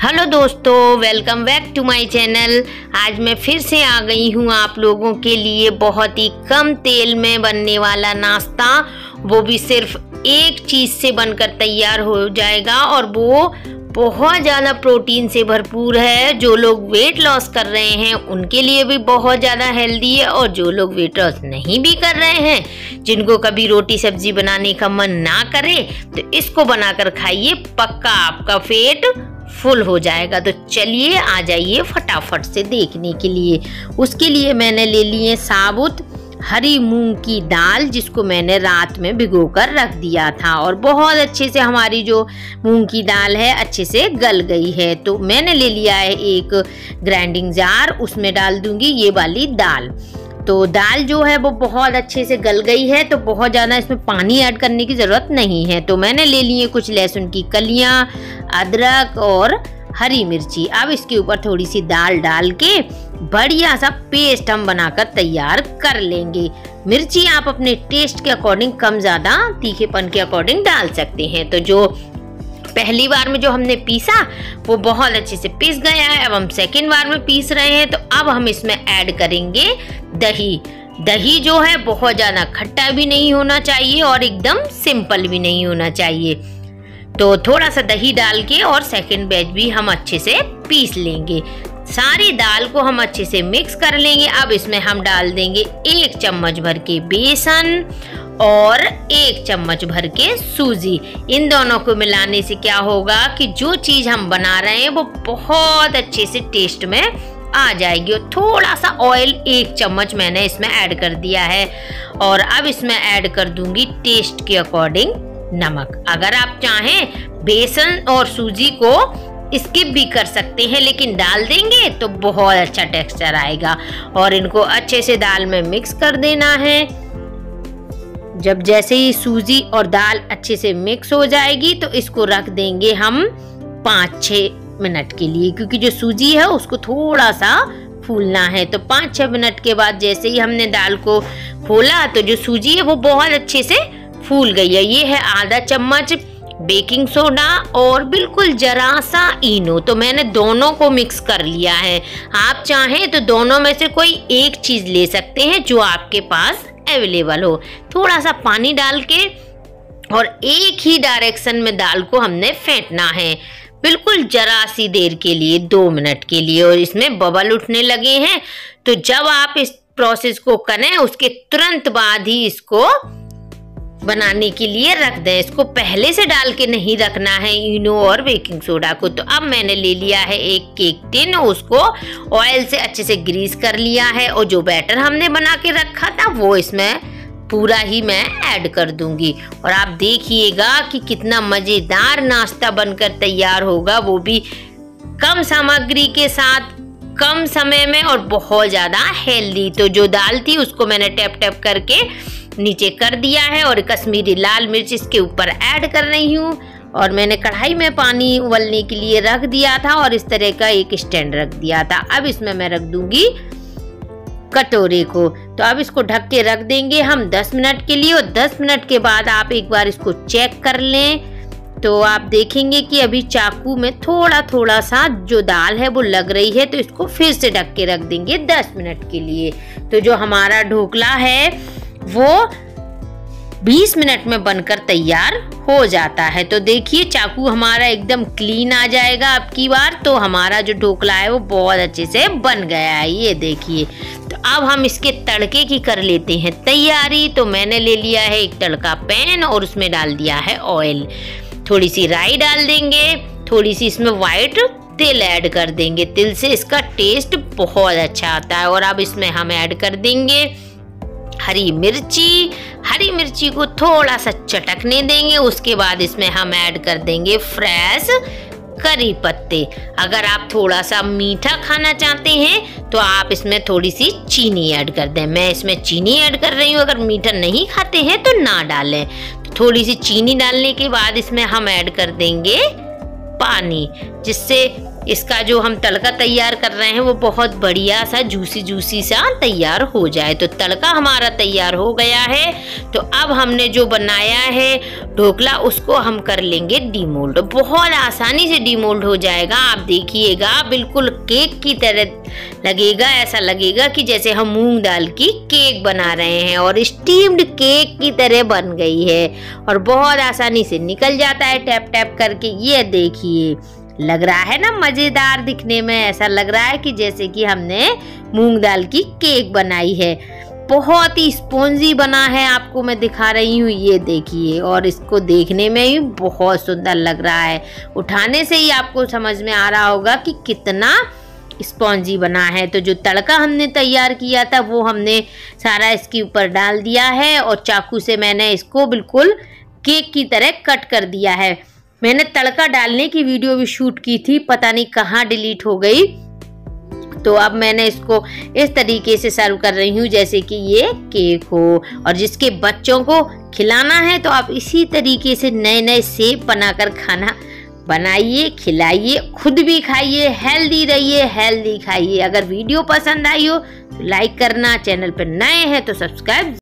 Hello दोस्तों, welcome back to my channel. आज मैं फिर से आ गई हूँ आप लोगों के लिए बहुत ही कम तेल में बनने वाला नाश्ता। वो भी सिर्फ़ एक चीज़ से बनकर तैयार हो जाएगा और वो बहुत ज़्यादा प्रोटीन से भरपूर है। जो लोग वेट लॉस कर रहे हैं, उनके लिए भी बहुत ज़्यादा हेल्दी है और जो लोग वेट लॉस नहीं भी कर रहे हैं, जिनको कभी रोटी सब्ज़ी बनाने का मन ना करे तो इसको बनाकर खाइए पक्का आपका पेट फुल हो जाएगा। तो चलिए आ जाइए फटाफट से देखने के लिए। उसके लिए मैंने ले लिए साबुत हरी मूंग की दाल, जिसको मैंने रात में भिगोकर रख दिया था। और बहुत अच्छे से हमारी जो मूंग की दाल है, अच्छे से गल गई है। तो मैंने ले लिया है एक ग्राइंडिंग जार, उसमें डाल दूँगी ये वाली दाल। तो दाल जो है वो बहुत अच्छे से गल गई है तो बहुत ज़्यादा इसमें पानी ऐड करने की ज़रूरत नहीं है। तो मैंने ले लिए कुछ लहसुन की कलियाँ, अदरक और हरी मिर्ची। अब इसके ऊपर थोड़ी सी दाल डाल के बढ़िया सा पेस्ट हम बनाकर तैयार कर लेंगे। मिर्ची आप अपने टेस्ट के अकॉर्डिंग कम ज़्यादा तीखेपन के अकॉर्डिंग डाल सकते हैं। तो जो पहली बार में जो हमने पीसा, वो बहुत अच्छे से पीस गया है। अब हम सेकेंड बार में पीस रहे हैं तो अब हम इसमें ऐड करेंगे दही। दही जो है, बहुत ज़्यादा खट्टा भी नहीं होना चाहिए और एकदम सिंपल भी नहीं होना चाहिए। तो थोड़ा सा दही डाल के और सेकेंड बैच भी हम अच्छे से पीस लेंगे। सारी दाल को हम अच्छे से मिक्स कर लेंगे। अब इसमें हम डाल देंगे एक चम्मच भर के बेसन और एक चम्मच भर के सूजी। इन दोनों को मिलाने से क्या होगा कि जो चीज़ हम बना रहे हैं, वो बहुत अच्छे से टेस्ट में आ जाएगी। और थोड़ा सा ऑयल एक चम्मच मैंने इसमें ऐड कर दिया है। और अब इसमें ऐड कर दूँगी टेस्ट के अकॉर्डिंग नमक। अगर आप चाहें, बेसन और सूजी को स्किप भी कर सकते हैं, लेकिन डाल देंगे तो बहुत अच्छा टेक्सचर आएगा। और इनको अच्छे से दाल में मिक्स कर देना है। जब जैसे ही सूजी और दाल अच्छे से मिक्स हो जाएगी तो इसको रख देंगे हम पाँच छः मिनट के लिए, क्योंकि जो सूजी है, उसको थोड़ा सा फूलना है। तो पाँच छः मिनट के बाद जैसे ही हमने दाल को खोला तो जो सूजी है, वो बहुत अच्छे से फूल गई है। ये है आधा चम्मच बेकिंग सोडा और बिल्कुल जरा सा इनो। तो मैंने दोनों को मिक्स कर लिया है। आप चाहें तो दोनों में से कोई एक चीज़ ले सकते हैं, जो आपके पास अवेलेबल हो। थोड़ा सा पानी डाल के और एक ही डायरेक्शन में दाल को हमने फेंटना है। बिल्कुल जरा सी देर के लिए, दो मिनट के लिए और इसमें बबल उठने लगे हैं। तो जब आप इस प्रोसेस को करें, उसके तुरंत बाद ही इसको बनाने के लिए रख दें। इसको पहले से डाल के नहीं रखना है। इनो और बेकिंग सोडा को। तो अब मैंने ले लिया है एक केक टिन। उसको ऑयल से अच्छे से ग्रीस कर लिया है। और जो बैटर हमने बना के रखा था, वो इसमें पूरा ही मैं ऐड कर दूँगी। और आप देखिएगा कि कितना मज़ेदार नाश्ता बनकर तैयार होगा। वो भी कम सामग्री के साथ, कम समय में और बहुत ज़्यादा हेल्दी तो जो दाल थी, उसको मैंने टैप टैप करके नीचे कर दिया है और कश्मीरी लाल मिर्च इसके ऊपर ऐड कर रही हूँ। और मैंने कढ़ाई में पानी उबलने के लिए रख दिया था और इस तरह का एक स्टैंड रख दिया था। अब इसमें मैं रख दूँगी कटोरे को। तो अब इसको ढक के रख देंगे हम 10 मिनट के लिए और 10 मिनट के बाद आप एक बार इसको चेक कर लें। तो आप देखेंगे कि अभी चाकू में थोड़ा थोड़ा सा जो दाल है वो लग रही है तो इसको फिर से ढक के रख देंगे 10 मिनट के लिए। तो जो हमारा ढोकला है वो 20 मिनट में बनकर तैयार हो जाता है। तो देखिए, चाकू हमारा एकदम क्लीन आ जाएगा अब की बार। तो हमारा जो ढोकला है, वो बहुत अच्छे से बन गया है। ये देखिए तो अब हम इसके तड़के की कर लेते हैं तैयारी। तो मैंने ले लिया है एक तड़का पैन और उसमें डाल दिया है ऑयल थोड़ी सी राई डाल देंगे, थोड़ी सी इसमें वाइट तिल ऐड कर देंगे। तिल से इसका टेस्ट बहुत अच्छा आता है और अब इसमें हम ऐड कर देंगे। हरी मिर्ची हरी मिर्ची को थोड़ा सा चटकने देंगे, उसके बाद इसमें हम ऐड कर देंगे फ्रेश करी पत्ते। अगर आप थोड़ा सा मीठा खाना चाहते हैं तो आप इसमें थोड़ी सी चीनी ऐड कर दें। मैं इसमें चीनी ऐड कर रही हूँ, अगर मीठा नहीं खाते हैं तो ना डालें। तो थोड़ी सी चीनी डालने के बाद इसमें हम ऐड कर देंगे पानी, जिससे इसका जो हम तड़का तैयार कर रहे हैं, वो बहुत बढ़िया सा जूसी जूसी सा तैयार हो जाए। तो तड़का हमारा तैयार हो गया है। तो अब हमने जो बनाया है, ढोकला, उसको हम कर लेंगे डीमोल्ड बहुत आसानी से डीमोल्ड हो जाएगा। आप देखिएगा, बिल्कुल केक की तरह लगेगा, ऐसा लगेगा कि जैसे हम मूंग दाल की केक बना रहे हैं और स्टीम्ड केक की तरह बन गई है। और बहुत आसानी से निकल जाता है टैप टैप करके। ये देखिए लग रहा है ना मज़ेदार दिखने में, ऐसा लग रहा है कि जैसे कि हमने मूंग दाल की केक बनाई है। बहुत ही स्पॉन्जी बना है आपको मैं दिखा रही हूँ, ये देखिए, और इसको देखने में ही बहुत सुंदर लग रहा है। उठाने से ही आपको समझ में आ रहा होगा कि कितना स्पॉन्जी बना है। तो जो तड़का हमने तैयार किया था, वो हमने सारा इसके ऊपर डाल दिया है और चाकू से मैंने इसको बिल्कुल केक की तरह कट कर दिया है। मैंने तड़का डालने की वीडियो भी शूट की थी, पता नहीं कहाँ डिलीट हो गई। तो अब मैंने इसको इस तरीके से सर्व कर रही हूँ, जैसे कि ये केक हो। और जिसके बच्चों को खिलाना है तो आप इसी तरीके से नए नए सेब बनाकर खाना बनाइए, खिलाइए, खुद भी खाइए, हेल्दी रहिए, हेल्दी खाइए। अगर वीडियो पसंद आई हो तो लाइक करना, चैनल पर नए हैं तो सब्सक्राइब